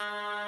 you